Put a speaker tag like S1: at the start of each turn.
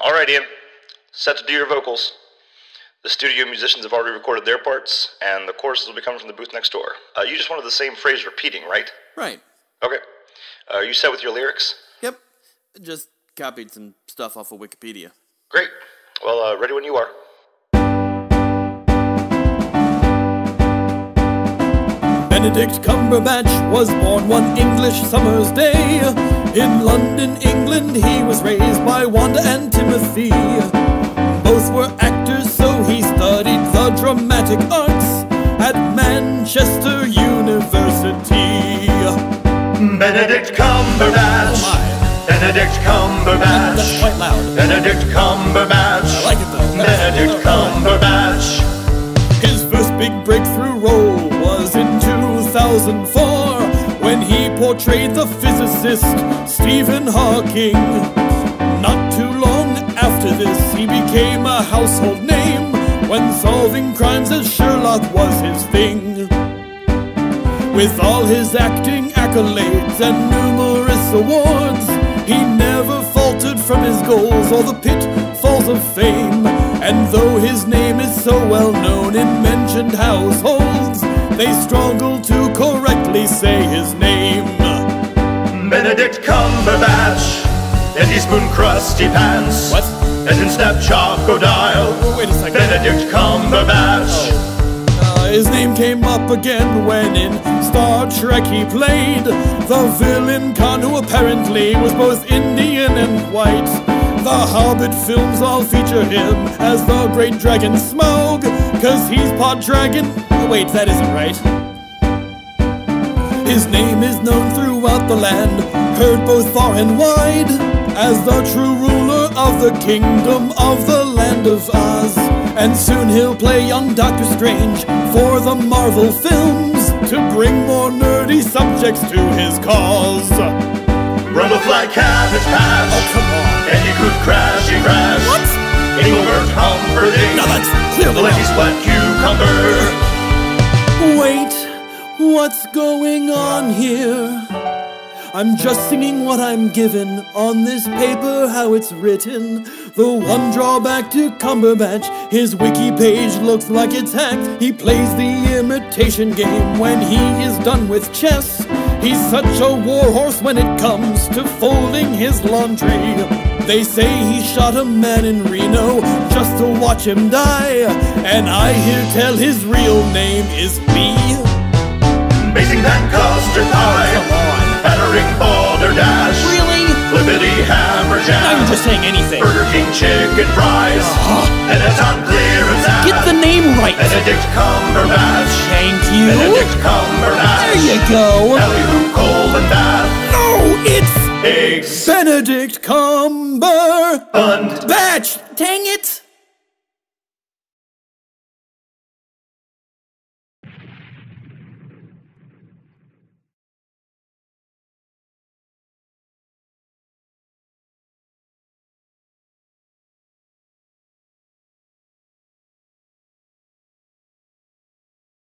S1: All right, Ian. Set to do your vocals. The studio musicians have already recorded their parts, and the choruses will be coming from the booth next door. Uh, you just wanted the same phrase repeating, right?
S2: Right.
S1: Okay. Uh, are you set with your lyrics?
S2: Yep. Just copied some stuff off of Wikipedia.
S1: Great. Well, uh, ready when you are.
S3: Benedict Cumberbatch was born one English summer's day. In London, England, he was raised by Wanda and Timothy. Both were actors, so he studied the dramatic arts at Manchester University.
S4: Benedict Cumberbatch.
S3: Oh my.
S4: Benedict
S3: That's
S4: Cumberbatch.
S3: quite loud.
S4: Benedict Cumberbatch.
S3: I like it though.
S4: Benedict Cumberbatch.
S3: His first big breakthrough role was in 2004 when he portrayed the physicist Stephen Hawking. Not too long after this, he became a household name when solving crimes as Sherlock was his thing. With all his acting accolades and numerous awards, he never faltered from his goals or the pitfalls of fame. And though his name is so well known in mentioned households, they struggle to correctly say his name.
S4: Cumberbatch. And he spoon crusty pants.
S3: What?
S4: And in Snap Crocodile.
S3: Wait a second.
S4: Benedict Cumberbatch.
S3: Uh, his name came up again when in Star Trek he played the villain Khan, who apparently was both Indian and white. The Hobbit films all feature him as the great dragon Smaug, cause he's part dragon. Oh, wait, that isn't right. His name is known throughout the land, heard both far and wide, as the true ruler of the kingdom of the land of Oz. And soon he'll play young Doctor Strange for the Marvel films to bring more nerdy subjects to his cause.
S4: Rumblefly Cabbage Patch.
S3: Oh, come on.
S4: And he could crashy crash.
S3: What?
S4: Engelbert Humperdinck.
S3: Now that's clearly
S4: Plenty sweat cucumber.
S3: What's going on here? I'm just singing what I'm given on this paper, how it's written. The one drawback to Cumberbatch, his wiki page looks like it's hacked. He plays the imitation game when he is done with chess. He's such a warhorse when it comes to folding his laundry. They say he shot a man in Reno just to watch him die. And I hear tell his real name is Lee.
S4: Basing that custard pie.
S3: Come on.
S4: Battering balderdash.
S3: Really?
S4: Flippity hammer jam.
S3: You're just saying anything.
S4: Burger King chicken fries. Uh-huh. and it's unclear as that.
S3: Get the name right.
S4: Benedict Cumberbatch.
S3: Thank you.
S4: Benedict Cumberbatch.
S3: There you go.
S4: Alley-oop, coal and bath.
S3: No, it's
S4: Eggs.
S3: Benedict Cumberbatch.
S4: Bund.
S3: Dang it.